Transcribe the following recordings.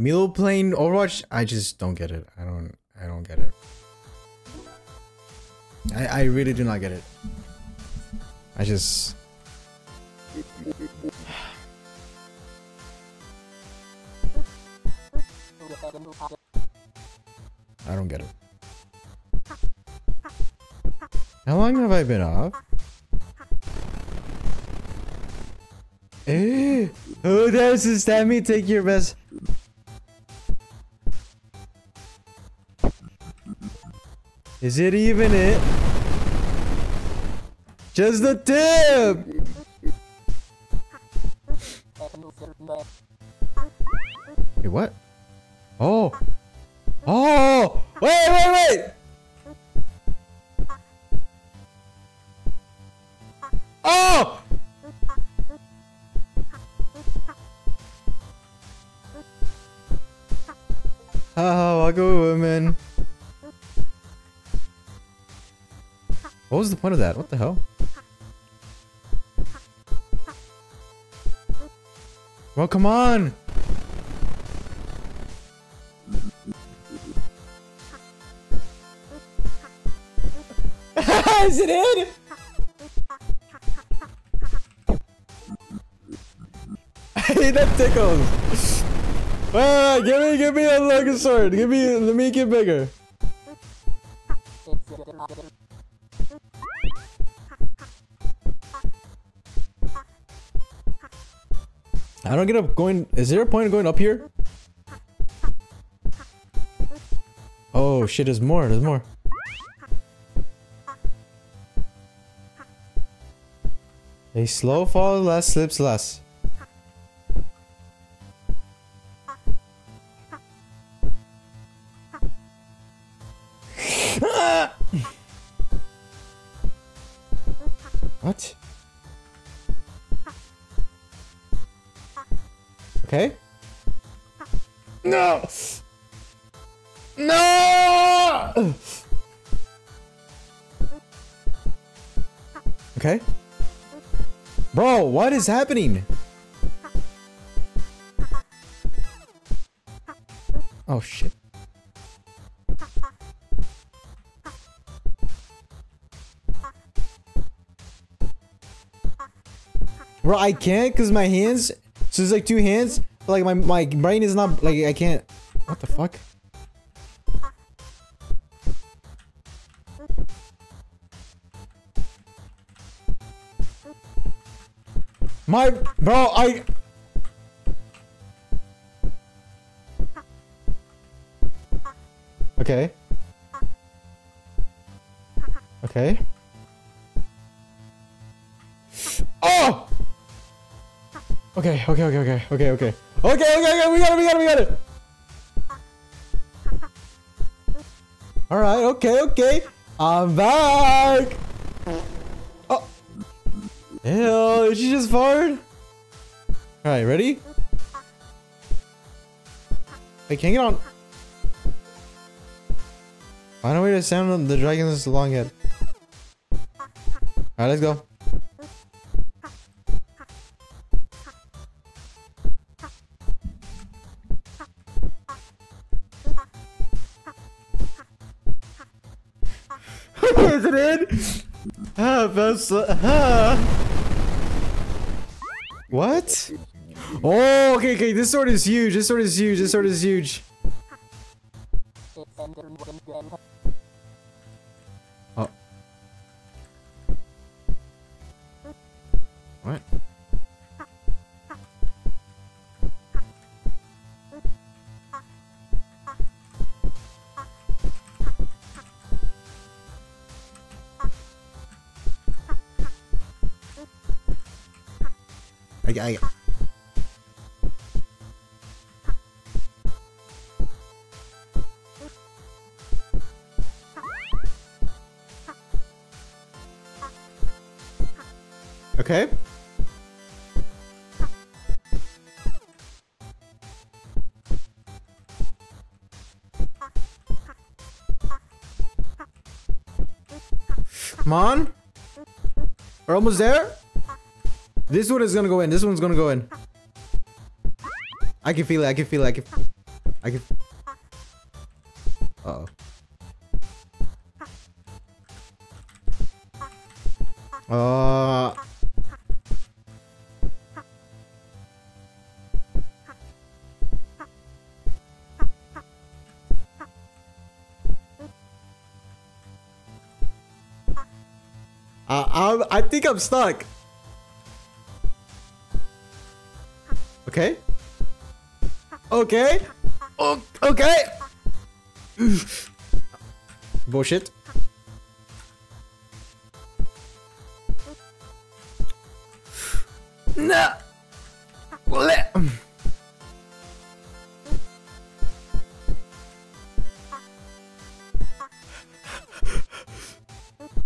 Milo playing Overwatch, I just don't get it. I don't I don't get it. I I really do not get it. I just I don't get it. How long have I been off? Eh? Who dares to stand me? Take your best. Is it even it? Just the tip! Wait, what? Was the point of that? What the hell? Well, come on! Is it in? hey, that tickles. Wait, give me, give me a lucky sword. Give me, let me get bigger. Don't get up going. Is there a point of going up here? Oh shit, there's more, there's more. A slow fall less slips less. Okay. Bro, what is happening? Oh shit. Bro, I can't because my hands. So there's like two hands. Like my my brain is not like I can't. What the fuck? My bro, I. Okay. Okay. Oh! Okay, okay, okay, okay, okay, okay. Okay, okay, okay, we got it, we got it, we got it! Alright, okay, okay. I'm back! Hell, she just farted? Alright, ready? I can't get on. Find a way to sound the dragon's long head. Alright, let's go. Is it in? Ah, best. Ah. What? Oh, okay, okay. This sword is huge. This sword is huge. This sword is huge. Oh. I, okay. Come on. We're almost there. This one is gonna go in. This one's gonna go in. I can feel it. I can feel it. I can. I can. Uh oh. Uh. I'm, I think I'm stuck. Okay. Okay. Oh, okay. Bullshit. No.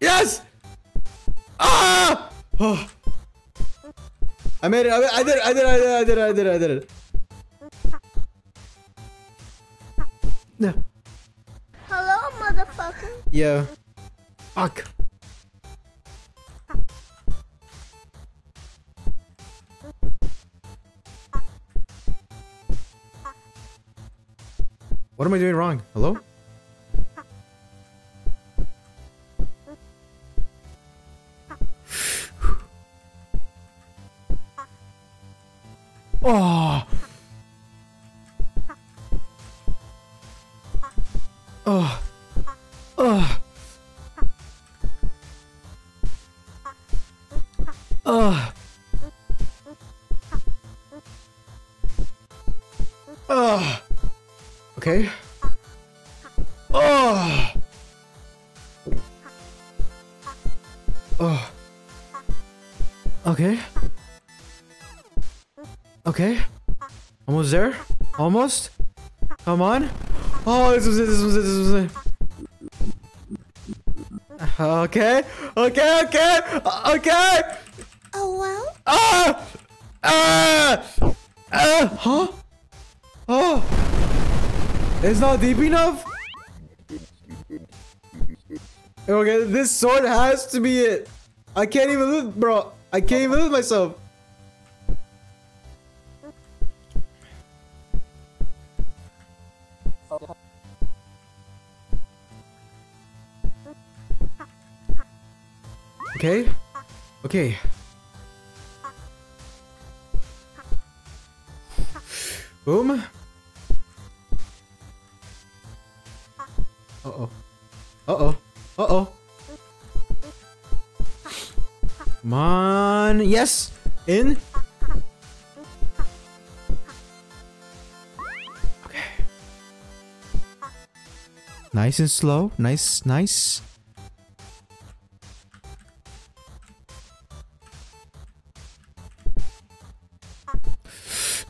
Yes. I made it. I, I did it. I did it. I did it. I did it. I did it. No. Hello, motherfucker. Yeah. Fuck. What am I doing wrong? Hello? Oh. Oh. Oh. Oh. Oh. Okay. Okay. Almost there. Almost. Come on. Oh, this was it. This was it. This was it. Okay. Okay. Okay. Okay. Oh, well? Ah! Ah! Ah! Huh? Oh! It's not deep enough? Okay, this sword has to be it. I can't even live, bro. I can't even live myself. Okay. Okay. Boom. Uh-oh. Uh-oh. Uh-oh. Come on. Yes. In. Nice and slow. Nice, nice.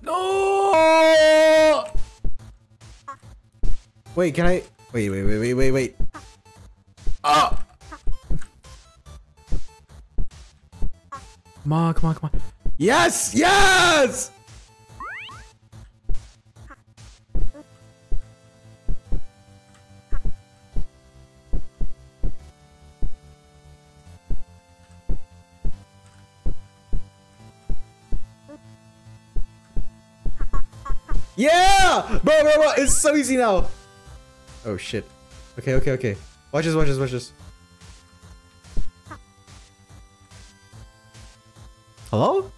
No! Wait, can I? Wait, wait, wait, wait, wait, wait. Oh! Come on, come on, come on. Yes! Yes! Yeah! Bro, bro, bro, it's so easy now. Oh shit. Okay, okay, okay. Watch this, watch this, watch this. Hello?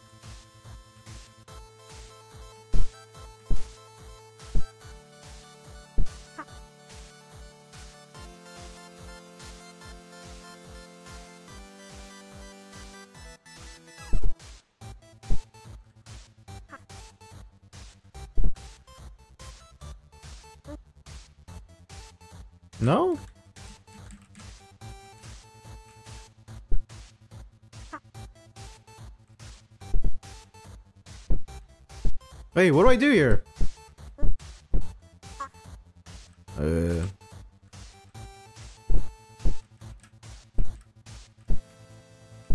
No? Wait, what do I do here? Uh.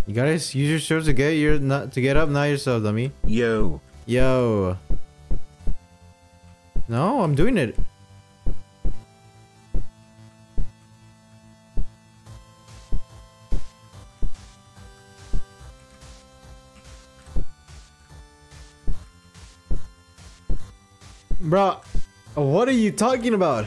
You gotta use your sword to get your not to get up, not yourself, dummy. Yo. Yo. No, I'm doing it. Bro. What are you talking about?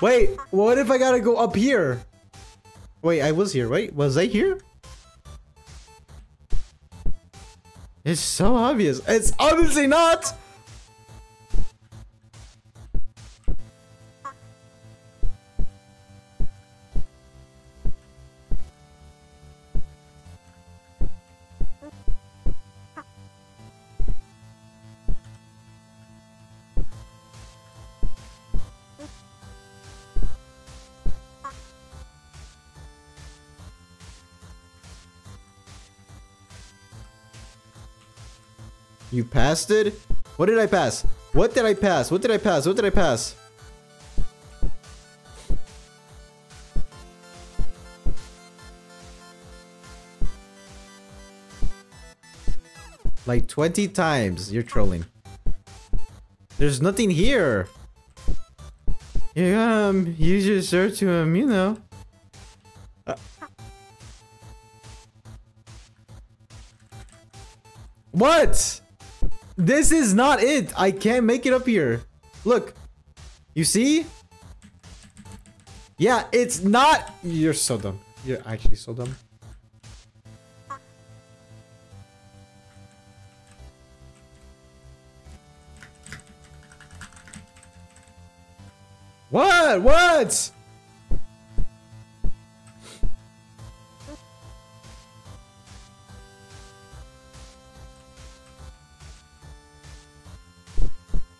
Wait, what if I gotta go up here? Wait, I was here, right? Was I here? It's so obvious. It's obviously not! You passed it? What did I pass? What did I pass? What did I pass? What did I pass? Like 20 times. You're trolling. There's nothing here. You um use your search to um, you know. Uh. What? This is not it. I can't make it up here. Look. You see? Yeah, it's not. You're so dumb. You're actually so dumb. What? What?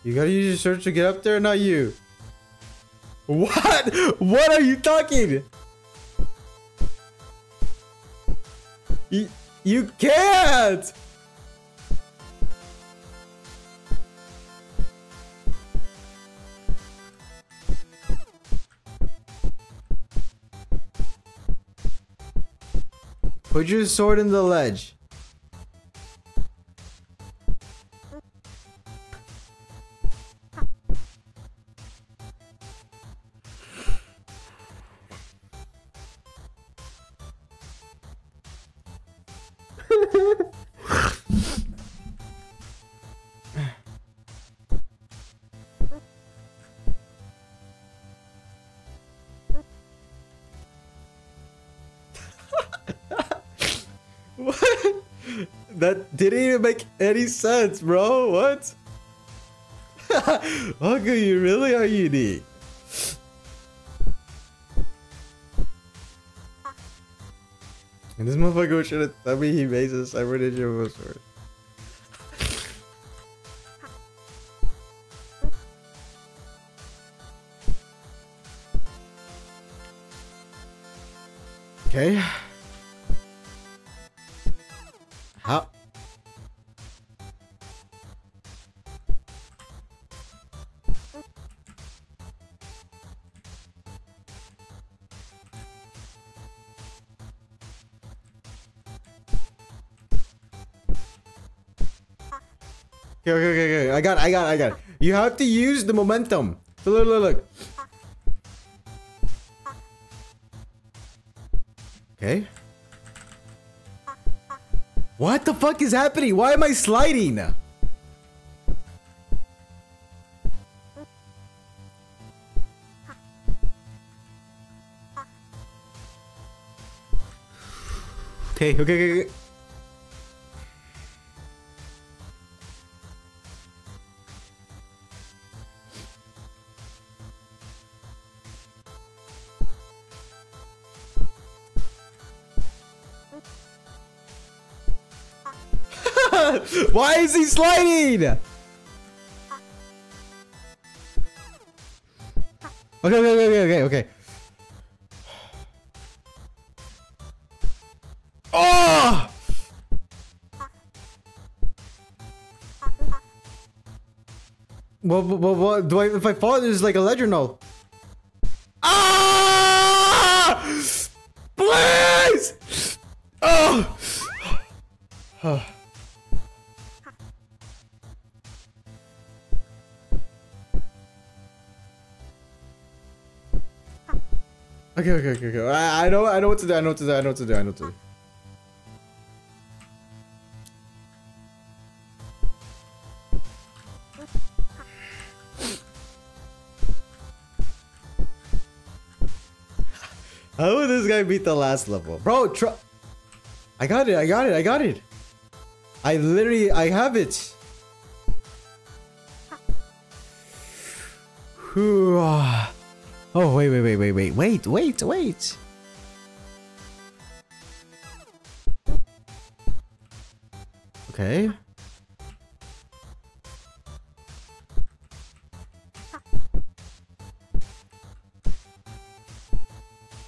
You gotta use your search to get up there, not you. What? What are you talking? You, you can't! Put your sword in the ledge. That didn't even make any sense, bro. What? Uncle, you really are unique. And this motherfucker should have told me he makes a cyber ninja sword. Okay. Okay, okay, okay, okay. I got, it, I got, it, I got. it. You have to use the momentum. So look, look, look. Okay. What the fuck is happening? Why am I sliding? Okay, okay, okay, okay. Why is he sliding? Okay, okay, okay, okay, okay. Oh! What, what, what, do I, if I fall, there's like a ledger no. Ah! Please! Oh! Okay, okay, okay, okay. I, I know, I know what to do. I know what to do. I know what to do. I know what to do. How would this guy beat the last level? Bro. I got it, I got it, I got it. I literally, I have it. Whew. Oh, wait, wait, wait, wait, wait, wait, wait, wait. Okay.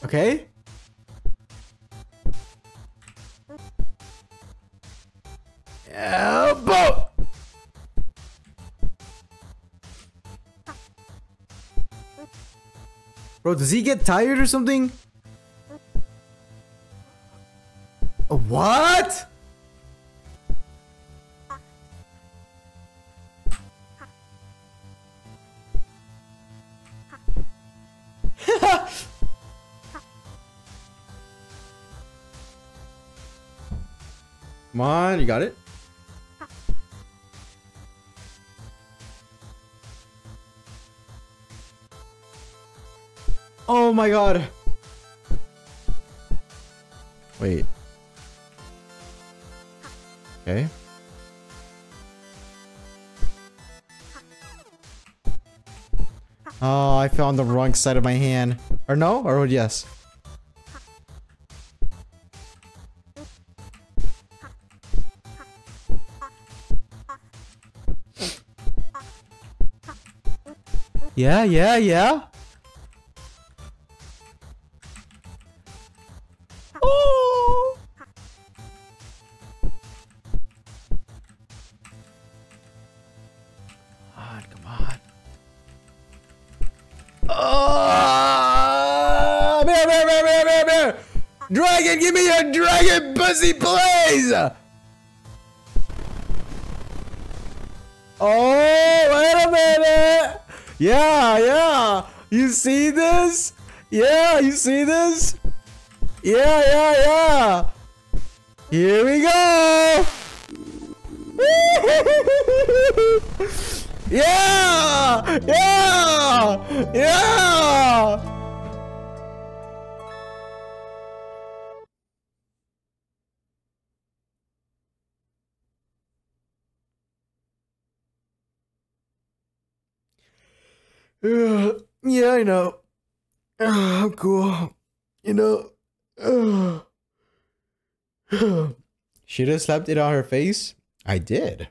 Okay. Elbow! Bro, does he get tired or something? What? Come on, you got it? Oh my god. Wait. Okay. Oh, I fell on the wrong side of my hand. Or no? Or yes? Yeah, yeah, yeah. Dragon, give me your dragon pussy, please! Oh, wait a minute! Yeah, yeah! You see this? Yeah, you see this? Yeah, yeah, yeah! Here we go! yeah! Yeah! Yeah! Yeah, I know. I'm cool. You know. Uh. Should have slapped it on her face? I did.